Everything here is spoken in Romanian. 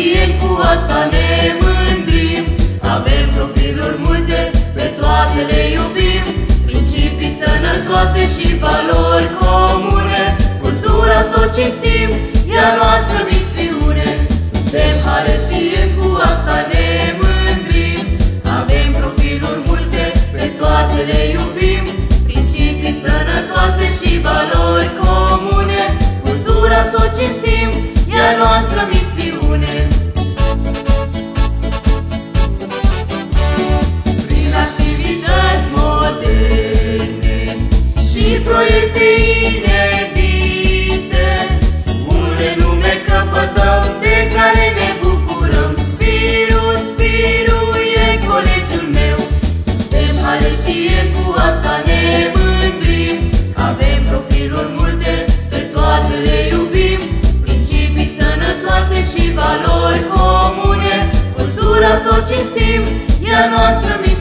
știm, cu asta ne mândrim. Avem profiluri multe, pe toate le iubim. Principii sănătoase și valori comune. Cultura să o cinstim, ea noastră misiune. Suntem harătie, cu asta ne mândrim. Avem profiluri multe, pe toate le iubim. Principii sănătoase și valori comune. Cultura să o cinstim, e a noastră misiune. Prin activități moderne și proiecte tot cinstim, e a noastră misiune.